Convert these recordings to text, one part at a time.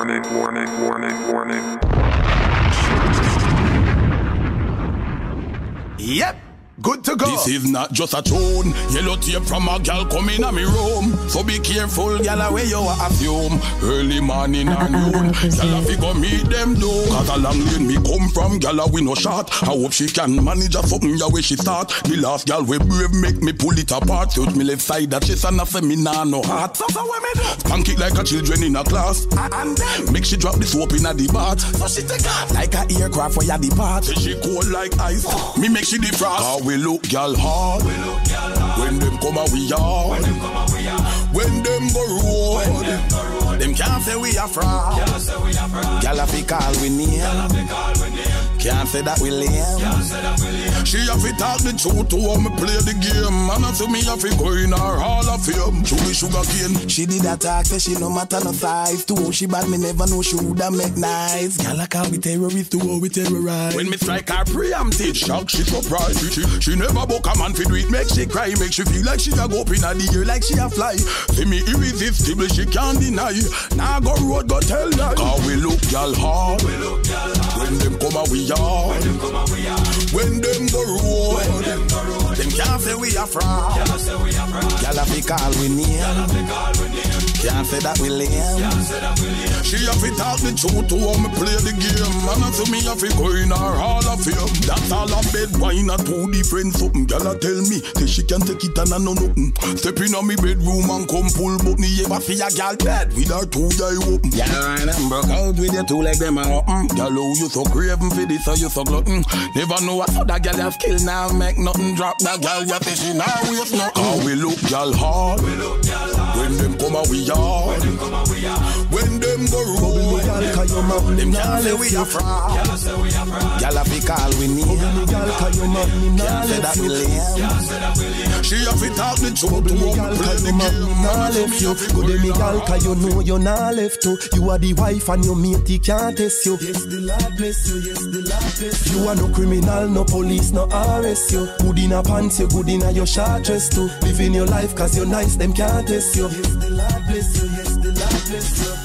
warning, warning, warning, warning. Yep. Good to go. This is not just a tune. Yellow tape from a gal coming in me room. So be careful, gal, where you are assume. Early morning and noon. Gal, if you go meet them do. Cause a long lane me come from, gal, we no shot. I hope she can manage a something ya where she start. The last gal we brave make me pull it apart. Suit me left side that she son of me nah no heart. So, so what me do? Spank it like a children in a class. And then Make she drop the soap in a the bath. so she take off. Like a aircraft where you depart. Say she cold like ice. Oh. Me make she defrost. We look gal hard. When them come a we yard. When them go road. Them can't say we a fraud. Gal a fi call we name. Can't say that we lame. She have to talk the truth to how me play the game. And I see me have to go in her hall of fame. Chewy sugar cane. She did attack, say she no matter no size. To how she bad, me never know she woulda make nice. Gyal a call we terrorist, to how we terrorize. When me strike her preempted, shock she surprised. She, she never book a man for do it, make she cry, make she feel like she a go up in a the air, like she a fly. See me irresistible, she can't deny. Now go road, go tell lie. Cause we look y'all hard. When them come a we yard. When them go road. Them can't say we a fraud. Gyal a fi call we name. Can't say that we lame. She have to talk the truth to how me play the game. And I see me have to go in her hall of fame. That's all a bed wine a two different something. Girl a tell me say she can't take it and I know nothing. Step in on me bedroom and come pull but me ever see a girl bed with her two eye open. Gyal right and broke out with your two like them a open. Girl, oh, you so craving for this or you so glutton. Never know what other girl have killed now. Make nothing drop that girl. You say she now waste nothing. Cause we look girl hard. When them come a we yard. When them go road. Gyal your man, Them nah can't say left we you. a fraud. Gyal a fi call we name. Me gyal call your man, me nah Can't say left that we you. She have to talk the truth Bubble to me how me play cause the your man nah left you. to Go in me gal, cause you know you nah left to. You are the wife and your mate, he can't test you. Yes, the Lord bless you, yes, the Lord bless you. You are no criminal, no police, no arrest you. Good in a pants, you good in a your short dress too. Living your life cause you're nice, them can't test you. Yes, the Lord bless you, yes, the Lord bless you.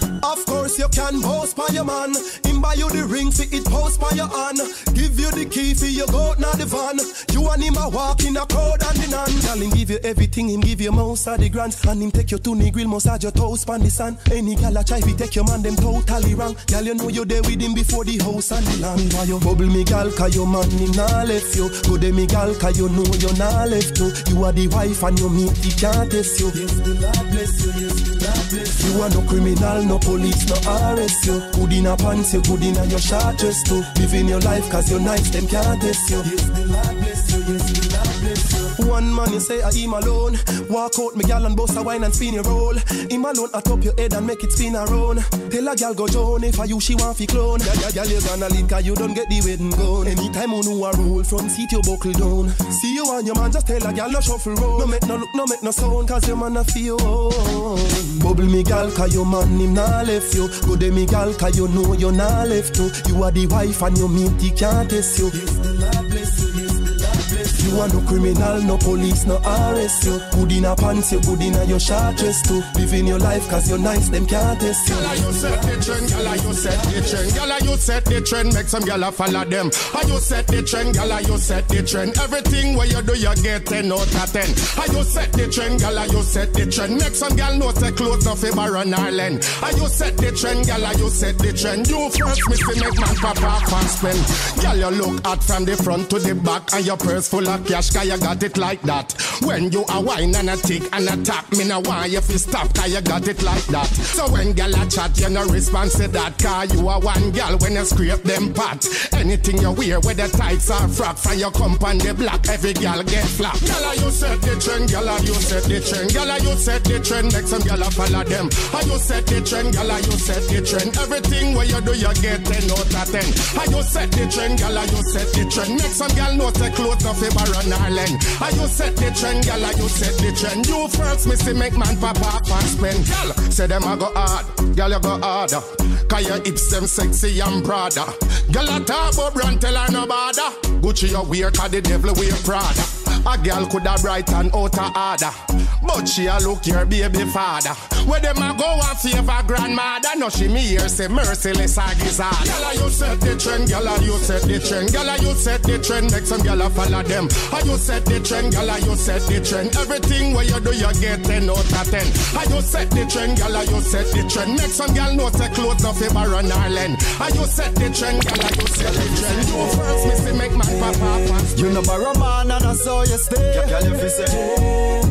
Of course you can boast by your man. Him buy you the ring for it post by your hand. Give you the key for your goat now the van. You and him a walk in a crowd and in hand. Tell him give you everything, him give you most of the grants. And him take you to the grill, massage your toes pan the sun. Any gal a try fi take your man, them totally wrong. Gal you know you there with him before the house and the land. Why you bubble me gal, cause your man him nah left you. Go de me gal, cause you know you nah left too. You are the wife and your mate, he can't test you. Yes, the Lord bless you, yes, the Lord bless you. You are no criminal, no police, no arrest you. Good in a pants, you good in a your short dress too. Living your life cause you're nice, them can't test you. Yes, the Lord One man you say I him alone. Walk out me gal and bust a wine and spin your roll. Him alone atop your head and make it spin around. Tell a gal go Joan if I you she want fi clone. Gal, gal, gal you gonna lead cause you don't get the wedding gone. Anytime you know a roll from seat you buckle down. See you and your man just tell a gal no shuffle roll. No make no look, no make no sound cause your man a feel. Bubble me gal cause your man him nah left you. Go de me gal cause you know you nah left too. You are the wife and your mate he can't test you. You, you. Are no criminal, no police, no arrest you. Good in a pants, you good in a your short dress too. Living your life cause you're nice, them can't test you. Gyal, you set the trend, gyal, you set the trend, gyal, you set the trend, make some gyal follow them. How you set the trend, gyal, you set the trend. Everything where you do, you get 10 out of 10. How you set the trend, gyal, you set the trend. Make some gyal know clothes off a Baron Island. How you set the trend, gyal, you set the trend. You first, see make man pop off and spend. Gyal, you look hot from the front to the back, and your purse full of cash, cause you got it like that. When you a wine and a tick and a tap, me no want you fi stop, cause you got it like that. So when gyal a chat, you no respond to that, cause you a one gyal when you scrape them pot. Anything you wear, whether tights or frock, for your the block, every gyal get flap. Gyal, you set the trend, gyal, you set the trend, gyal, you set the trend, make some gyal follow them. How you set the trend, gyal, you set the trend. Everything where you do, you get 10 out of 10. How you set the trend, gyal, you set the trend. Make some gyal know say clothes off a Baron Island. How you set the trend, gyal, you set the trend. You first, see make man pop off and spend. Gyal, say them a go hard, gyal you go harder. Cause your hips them sexy and broader. Gyal a talk about brand, tell her no bother. Gucci you wear, cause the devil wear Prada. A girl coulda bright out of order. But she a look your baby father. Where them a go and favor grandmother. No, she me here say merciless a gizzard. Gyal, you set the trend. Gyal, you set the trend. Gyal, you set the trend. Make some gyal follow them. And you set the trend. Gyal, you set the trend. Everything where you do, you get 10 out of 10. And you set the trend. Gyal, you set the trend. Make some gyal know say clothes no fi Baron Ireland. And you set the trend. Gyal, you set the trend. You first, me see make. You know borrow man and I saw you stay. Girl, you fi say.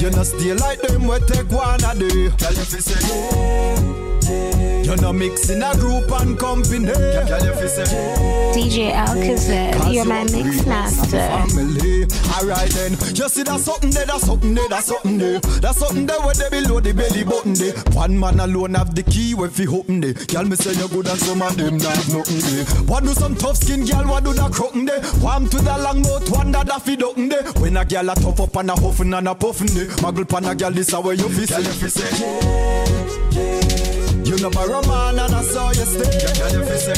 You know stay like them we take one a day. Girl, you fi say. You know mix in a group and company. Girl, you fi. DJ Alkazed, you're my mix master. Alright then, you see that something there, that's something there, that's something there. That's something there where they below the belly button there. One man alone have the key when fi open there. Girl, me say you good and some of them not have nothing there. What do some tough skin girl, what do that cropping there? One to the long mouth, one that a fi ducking there. When a girl a tough up and a huffing and a puffing there. Muggle pan a girl, this a way you fi say. Girl, you fi say. You know borrow man and I saw you stay. Girl, you fi say.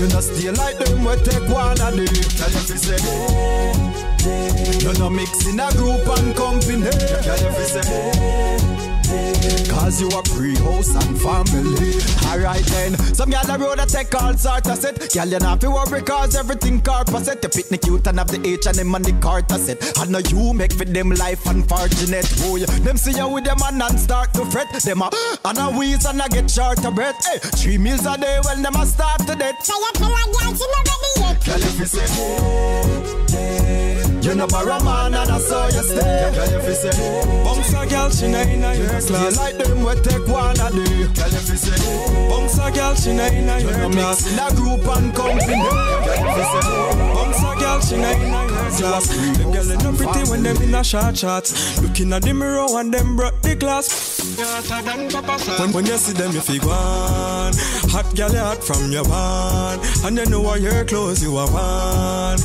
You know stay like them we take one a day. Girl, you fi say. You know mix in a group and company. Girl, you fi say. Cause you a pre-house and family. Alright then Some gyal a road a take all sorts of set. Gyal you not fi worry cause everything carpet set. The picnic cute and have the H&M and the Carter set. I know you make for them life unfortunate Oh yeah Them see you with them and and start to fret. Them a And a wheeze and a get short of breath. Hey Three meals a day when them a start to death. So you tell a girl she not ready yet. Girl if you say oh, You know borrow man and I saw you stay Girl if you say Bounce a girl, she not inna your class. like them we take one a day if you say Bounce a girl, she not inna You your class. in a group and company Girl if you say Bounce a girl, she not inna your class. Them girl they no pretty when them in a short shorts. Looking at the mirror and them broke the glass. When, when you see them, you feel one. Hot you hot from your one. And you know what your clothes you are one.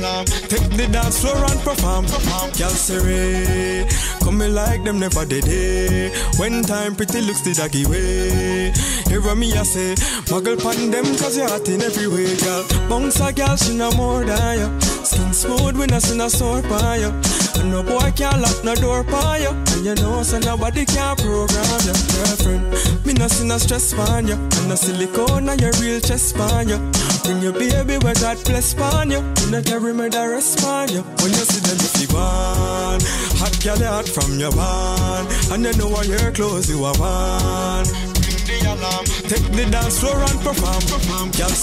Take the dance floor and perform. say, come me like them never did it. When time pretty looks the doggy way. Hear me, I say, muggle pan them cause you're hot in every way, girl. Bounce a girl, she no more than you. Skin smooth when I see a sore by you. And no boy can't lock no door by you. And you know, so nobody can program your girlfriend. Me no see no stress on you. And no silicone on your real chest on you. Bring your baby where God bless on you. You no carry rest on you. When you see them, you want. Hot girl, hot from your one. And you know what your clothes you are one. The alarm. Take the dance floor and perform. perform. Girl,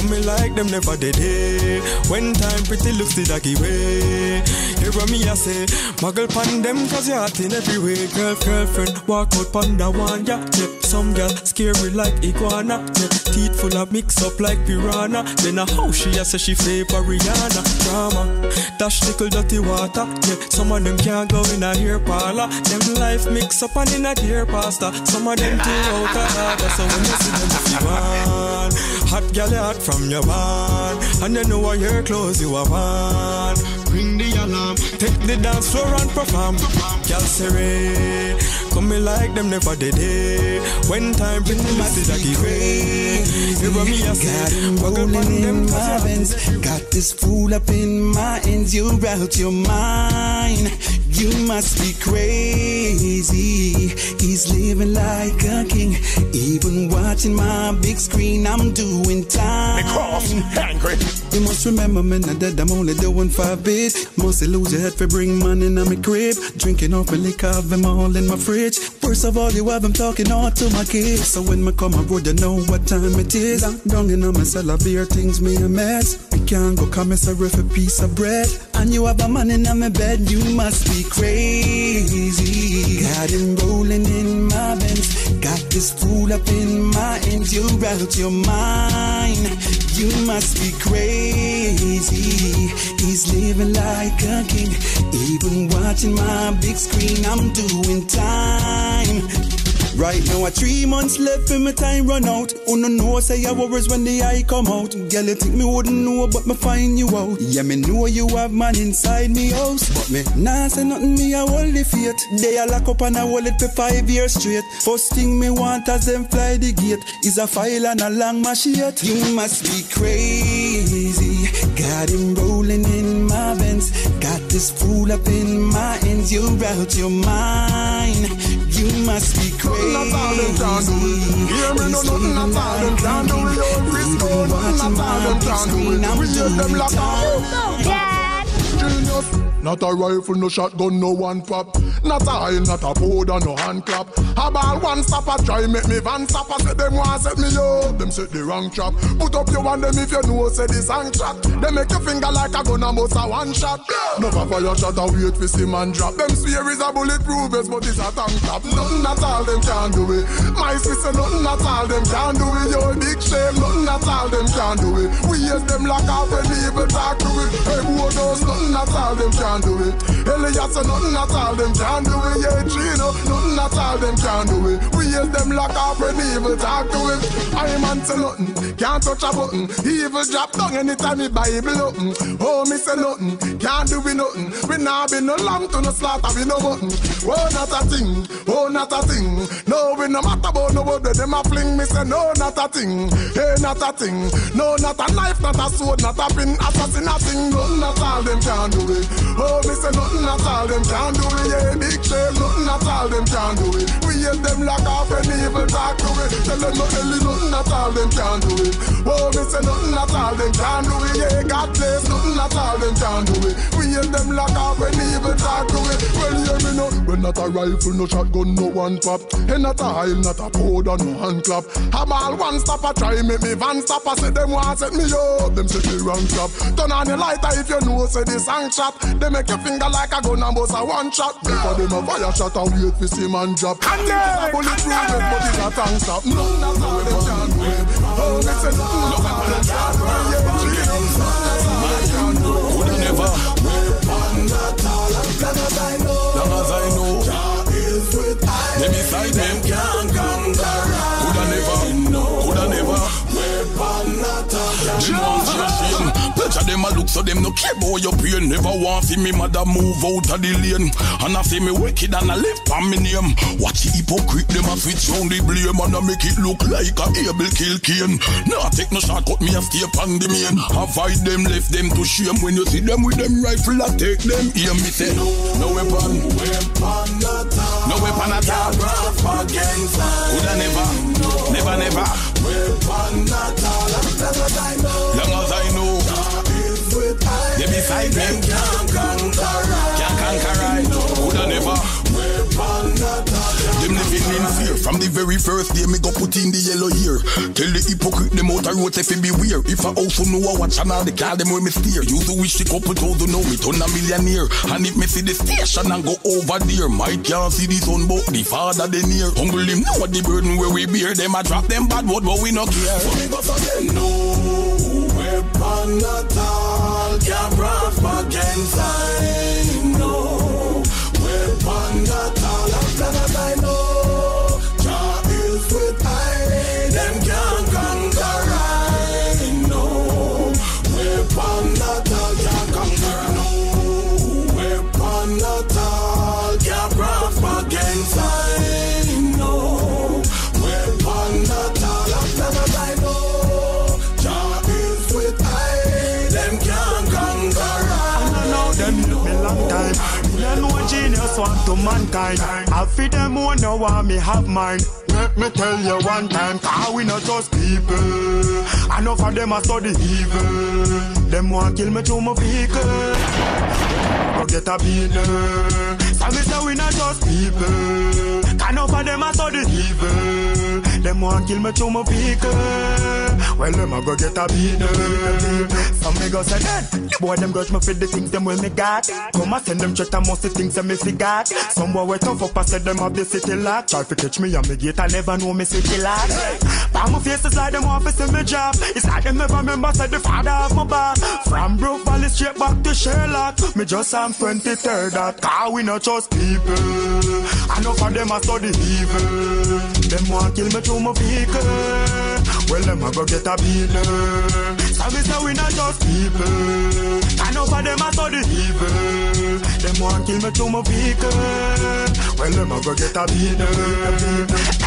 me like them never did it. When time pretty looks the doggy way. Hear me, I say, muggle pan them cause you're hot in every way. Girl, girlfriend, walk out panda one, yeah. yeah. Some girl scary like iguana. Yeah. Teeth full of mix up like piranha. Then a how she a say she favor Rihanna. Drama, dash little dirty water. Yeah, some of them can't go in a hair parlor. Them life mix up and in a dear pasta. Some of them too out of order. So when you see them, if you want, hot girl, hot from your one. And you know your clothes you are one. Ring the alarm, take the dance floor and perform. Girl, say, come me like them never did it. When time bring me that give way. Hear me, I say, Rolling muggle pan them in my Benz, got this fool up in my ends. You're out your mind. You must be crazy. He's living like a king. Even watching my big screen, I'm doing time. Cross, angry. You must remember, man, that dead, I'm only doing five bit. Must lose your head for bring money in my crib. Drinking off a liquor, have them all in my fridge. Worst of all, you have them talking all to my kids. So when me come abroad, you know what time it is. Down in my cellar, beer things me a mess. We can't go commissary for a piece of bread. And you have a man in my bed, you must be crazy. Got him rolling in my Benz. Got this fool up in my ends, you're out your mind. You must be crazy. He's living like a king. Even watching my big screen, I'm doing time. Right now, I three months left my time run out. Oh no, no, say I worries when the eye come out. Girl, you think me wouldn't know, but me find you out. Yeah, me know you have man inside me house, but me nah say nothing. Me I hold the fate. They a lock up and I hold it for five years straight. First thing me want as them fly the gate is a file and a long machete. You must be crazy. Got him rolling in my Benz. Got this fool up in my ends. You're out your mind. You must be crazy. Nothing all them can do it. Hear me, no nothing all them can do it. Nothing all them can do it. We hear them like genius. Not a rifle, no shotgun, no one pop. Not a oil, not a powder, no hand clap. A ball one stopper, try make me van stopper. Say them want set me up, them set the wrong trap. Put up your one them if you know say the song shot. They make your finger like a gun and bust a one shot. No for your shot and wait for see man drop. Them swear is a bulletproof vest, but it's a tank top. Nothing at all them can do it. My sister, nothing at all them can do it. Yo, big shame, nothing at all them can do it. We use them lock off when evil talk to it. Hey, boy, those nothing at all them can do it. Elias, nothing at all them can do it. Yeah, Chino, nothing at all them can do it. We use them off when evil talk to it. I man say nothing, can't touch a button. Evil drop down anytime me Bible open. Oh, me say nothing, can't do we nothing. We nah be no lamb to no slaughter, we no button. Oh, not a thing, oh, not a thing. No, we no matter about nobody, them a fling. Me say no, not a thing, hey, not a thing. No, not a knife, not a sword, not a pin, assassin, a thing. Nothing at all them can do it. Oh, me say nothing at all them can't do it. Yeah, big shame, nothing at all them can't do it. We hate them lock off when evil talk to it. Tell them no Ellie, nothing at all them can't do it. Oh, me say nothing at all them can't do it. Yeah, God bless, nothing at all them can't do it. We hate them lock off when evil talk to it. Well, not a rifle, no shotgun, no one pop. And not a oil, not a powder, no hand clap. A ball one stop, a try make me van stop. I say them want set me up, them say the wrong trap. Turn on the lighter if you know say the song shot. They make your finger like a gun and bust a one shot. Before them a fire shot and wait for see man drop. And then bullet through them, but it's a tank stop. No, no, no, they can't do it. Oh, they say no, no, no, they can't do it. Yeah, Jesus, them a look so them no care about your pain. Never want see me mother move out of the lane. And I say me wicked and I live on me name. Watch the hypocrite them a switch round the blame and I make it look like a able kill Cain. Nah take no shortcut me a stay upon the main. Avoid them left them to shame when you see them with them rifle I take them. Hear me say no, no weapon, no weapon at all. Coulda never, never, never. Long as I know, they beside me. Can't conquer I. Coulda never. Them living in fear From the very first day me go put in the yellow here Tell the hypocrite them out a road if it be weird If I also know I watch and the call them where me steer Used to wish the couple thousand know me turn a millionaire And if me see the station and go over there Might can't see the son but the father they near Humble him know what the burden where we bear Them a drop them bad word but we no care So me go say no weapon at all Can prosper to mankind. I feed them who no want me have mine. Let me tell you one time, cause we not just people. I know for them a study evil. Them want kill me through my vehicle. Go get a beater. So me say we not just people. Cause enough for them a study evil. Them want kill me through my vehicle. Well, them a go get a beater. Some me go say dead. Boy them grudge me for the things them when me got. Come and send them check and most the things them me see got. Some boy wet tough up and said them have the city lock. Try to catch me on me gate, I never know me city lock. But my face is like them want to see me job. It's like them never remember said the father of my back. From Brook Valley straight back to Sherlock. Me just am 23rd that car we not just people. Enough of them a study evil. Them want kill me through my vehicle. Well, them a go get a beater. So me say we not just people. Enough of them a study evil. Them want kill me through my vehicle. Well, them a go get a beater.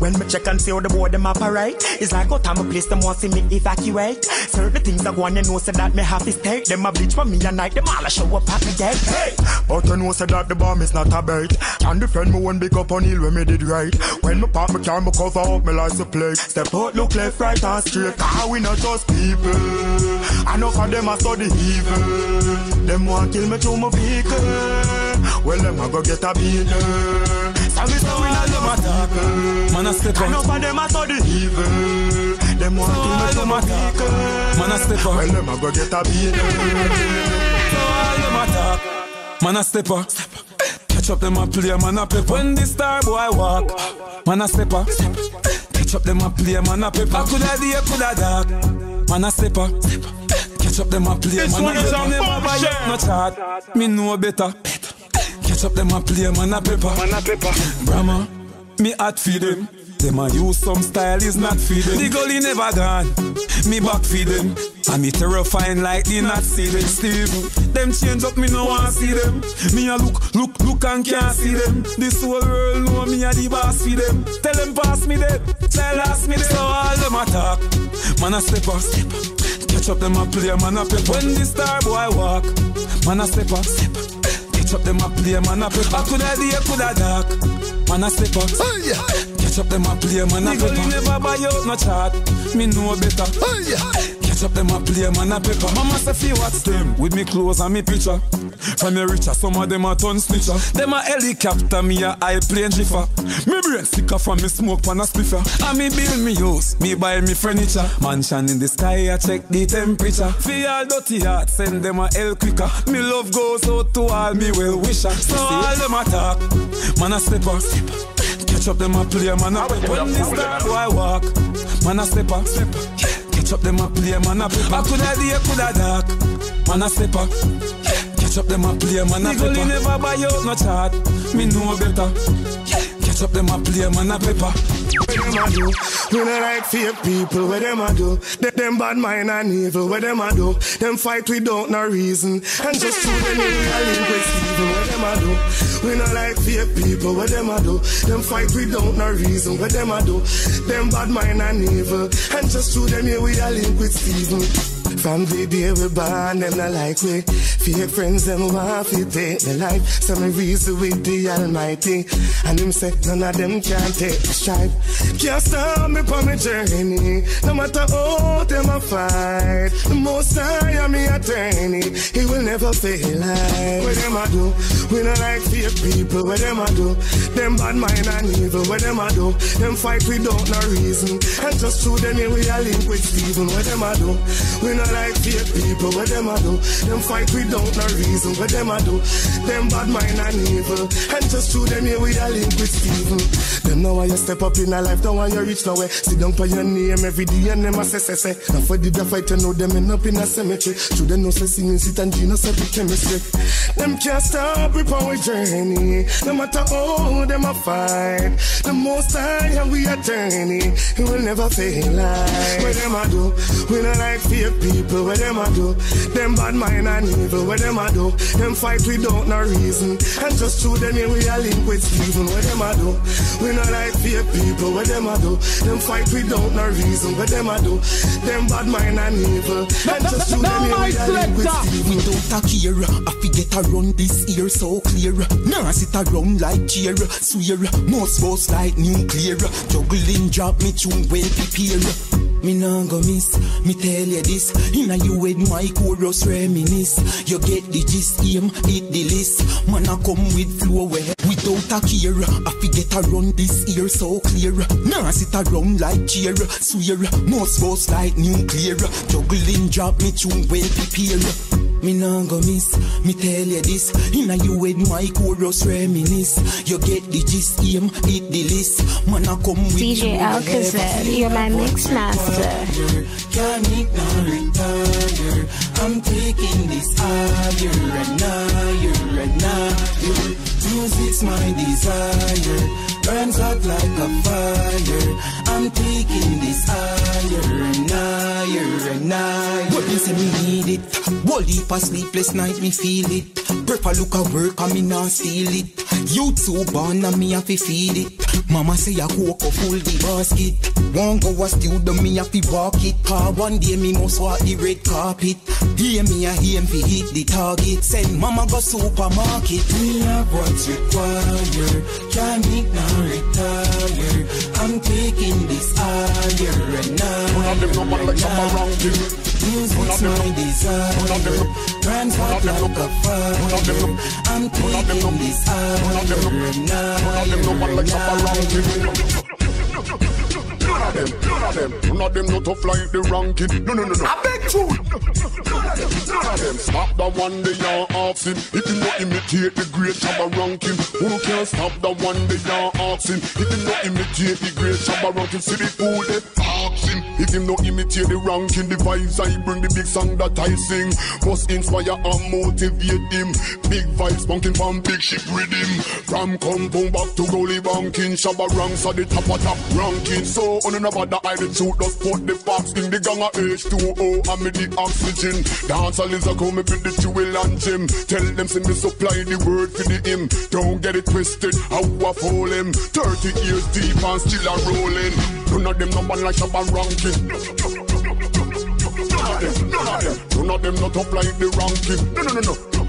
When me check and see how the boy them operate, it's like out time a place them want see me evacuate. Certain things I want to know so that me have to stay. Them a bleach for me at night, them all a show up at me gate. Hey, but I know so that the bomb is not a bait. Can defend me when big up on hill when me did right. When me pop me car, me cover up me like a plate. Step out, look left, right and straight. Car we not just people. I know for them I saw the evil. Them want kill me through my vehicle. Well, them a go get a beating. So say we not them attack. Man a step know out. for them I study evil. Them want kill me through my vehicle. Man a step out. Well, them a go get a beating. all them attack. Man a stepper. Catch up them a play, man a pepper. When the star boy walk, man a stepper. Catch up them a play, man a pepper. Coulda day, coulda dark. Man a stepper. Catch up them a play, man a pepper. on Never buy up no chart. Me know better. Catch up them a play, man a pepper. Man a pepper. Brahma, me hot feed them. Them a use some style is not feed them. The gully never gone. Me back feed them. And me terrifying like the not see them. Steve, them change up, me no want see them. Me a look, look, look and can't see them. This whole world know me a the boss feed them. Tell them pass me them, tell ask me them. So all them attack, man a step up. Catch up them a play, man a pep. When the star boy walk, man a step up. Catch up them a play, man a pep. I coulda day, coulda dark, man a step up. Catch up them a play, man a pep. never buy out no chart, me know better. Catch up them a play, man a pepper. Mama say fi watch them with me clothes and me picture. From me richer, some of them a ton snitcher. Them a helicopter, me a high plane jiffer. Me brain sicker from me smoke pan a spliffer. And me build me house, me buy me furniture. Mansion in the sky, I check the temperature. Fi all dirty heart, send them a hell quicker. Me love goes out to all me well wisher. So all them attack, man a stepper. Catch up them a play, man a. When the star boy walk, man a stepper. Catch up them a play, man a pepper. Coulda day, coulda dark, man a stepper. Catch up them a play, man a pepper. never buy out no chart, me know better. Catch up them a play, man a pepper. What them a do? We not like fake people. What them a do? Them, them bad mind and evil. What them a do? Them fight without no reason. And just to them in a link with Steven. What them a do? We not like fake people. What them a do? Them fight without no reason. What them a do? Them bad mind and evil. And just to them here we a link with Steven. From the day we born, them not like we Fear friends, them want to take the life. So me reason with the Almighty. And him say, none of them can take the stripe Can't stop me on my journey. No matter how them a fight The most I am me attorney. He will never fail like What them a do? We not like fear people. What them a do? Them bad mind and evil. What them a do? Them fight without no reason. And just through them we a link with Steven What them a do? We not like fake people What them a do? Them fight without no reason What them a do? Them bad mind and evil And just through them here we a link with Steven Them know why you step up in a life Don't want you reach nowhere. Sit down for your name every day And them a say say say. Now for the fight you know them end up in a cemetery. Through them no say singing sit and Gina say the chemistry. Them can't stop on we journey. No matter how them a fight The most high and we a journey He will never fail like What them a do? We not like fake people What them a do? Them bad mind and evil What them a do? Them fight without no reason And just through them here we a link with Steven What them a do? We not like fake people What them a do? Them fight without no reason What them a do? Them bad mind and evil And just through them here we a link with Steven Without a care, I forget I run this ear so clear. Nah, sit around like chair, swear. Most boss like nuclear. Juggling drop me tune well prepare. Me nah go miss, me tell you this Inna you with my chorus reminisce. You get the gist, aim, hit the list. Man I come with flow where Without a care, I forget I run this ear so clear. Nah sit around like chair, swear Most boss like nuclear. Juggling drop me tune well prepare me nah go miss, me tell you this. Inna you with my chorus reminisce. You get the gist, aim, hit the list. Man I come with DJ Alkazed, you're my mix master. Can't ignore higher I'm taking this higher and higher and higher. Music's my desire Burns hot like a fire. I'm taking this higher and higher and higher. What you say me need it? Whole heap of sleepless night me feel it. Prepare look at work and me not steal it. You too born and me have to feed it. Mama say I cook up full the basket. Won't go a studio me have to walk it. Car one day me must walk the red carpet. Hear me a hear me hit the target. Send mama go supermarket. We have what's required. Can't ignore retire. I'm taking this higher and higher. and higher. Music's my desire. Rhymes hot like a fire. I'm taking this higher higher. None of them, none of them, none of them not tough like the ranking. No, no, no, no. I beg you. None of them, none of them. Stop the one they are asking. If you not imitate the great Shabba ranking, who can stop the one they are asking? If you not imitate the great Shabba ranking, see the fool they. You not imitate the ranking, the vibes I bring, the big song that I sing, must inspire and motivate him. Big vibes bunking from big ship rhythm. From compound back to goalie banking, Shabba ranks at the top of top ranking. So on another the I the truth just put the facts in the gang of H2O and me the oxygen. Is a come me with the jewel and gem. Tell them see me supply the word for the him. Don't get it twisted, how I fall him. 30 years deep and still a rolling. None of them number like Shabba ranking. None of them, none of them, none of them not up like the ranking. No, no, no, no.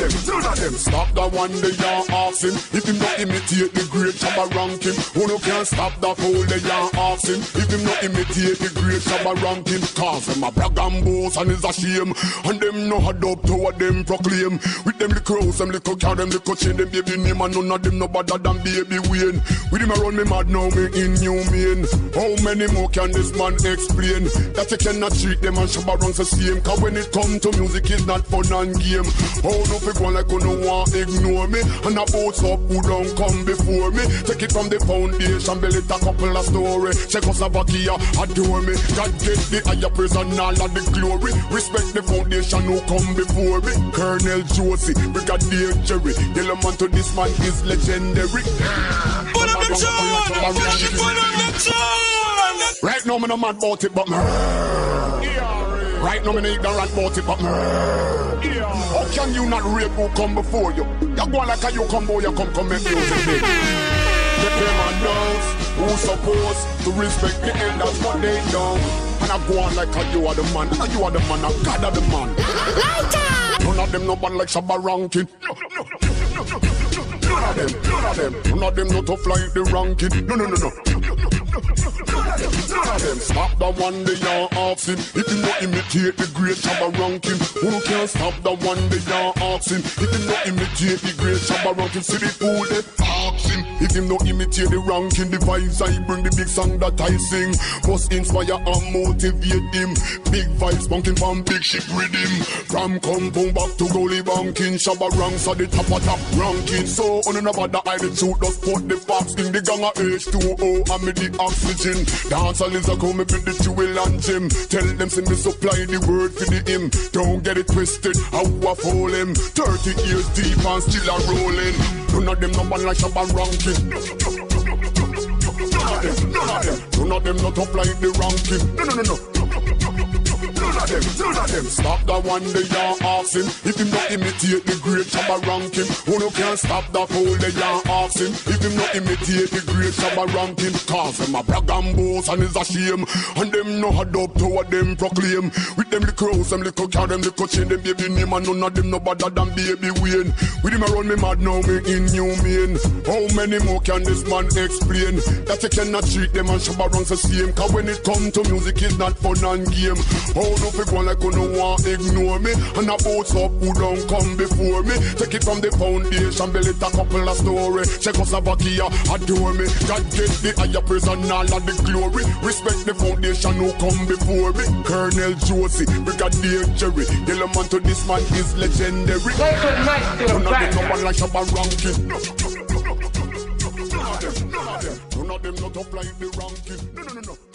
Them, none of them. Stop the one they are asking. If him not imitate the great Shabba ranking, who no can stop the fool they are asking. If him not imitate the great Shabba ranking, cause them a brag and boast and is a shame. And them no had up to what them proclaim. With them little crows, them little car, them little chain, them baby name, and none of them no better than baby Wayne. With him around me mad now, me in new mean. How many more can this man explain? That you cannot treat them and Shabba ranks the same. Cause when it come to music, it's not fun and game. How no fi go like you no want ignore me. And a boats up who don't come before me. Take it from the foundation, build it a couple of story. Czechoslovakia adore me. God get the higher praise and all of the glory. Respect the foundation who come before me. Colonel Josey, Brigadier Jerry. Yellowman to this man is legendary. Put up the tune! Put up the tune! Right now, me no mad about it, but me Right now, me no ignorant about it, but me How can you not rape who come before you? You go on like a you come boy, you come come make music big. The them knows who supposed to respect the elders, but they don't. And I go on like a you are the man, and you are the man, and God are the man. None of them no bad like Shabba ranking. None of them, none of them, none of them no tough like the ranking. No, no, no, no. None of them stop the one they are asking. If you not imitate the great Shabba ranking, who can stop the one they are asking? If you not imitate the great Shabba ranking, see the fool they If you not imitate the ranking, the vibes I bring, the big song that I sing, must inspire and motivate him. Big vibes bunking from big ship rhythm. From compound back to goalie banking, Shabba ranks at the top of top ranking. So on another the truth, just put the facts in the gang of H2O and me the oxygen. Dancehall is a come with the jewel and gem. Tell them see me supply the word for the him. Don't get it twisted, how I fall him. 30 years deep and still a rolling. None of them no man like Shabba ranking. None of them, none of like the ranking. No, no, no, no. Stop the one they are asking If him not imitate the great Shabba ranking Who no can stop the fool they are asking If him not imitate the great Shabba ranking Cause them a brag and boast and is a shame. And them no had up to what them proclaim. With them little crows, them little car, them little chain Them baby name and none of them no better than baby Wayne. With him around me mad now me in new How many more can this man explain? That you cannot treat them and Shabba ranks the same. Cause when it come to music it's not fun and game. How no fi go like you no want ignore me And a boats up who don't come before me Take it from the foundation, build it a couple of story Czechoslovakia adore me God get the higher praise and all of the glory Respect the foundation who come before me Colonel Josey, Brigadier Jerry Yellowman to this man is legendary None of them no one like Shabba ranking None of them, none of them, none of them not up like the ranking No, no, no, no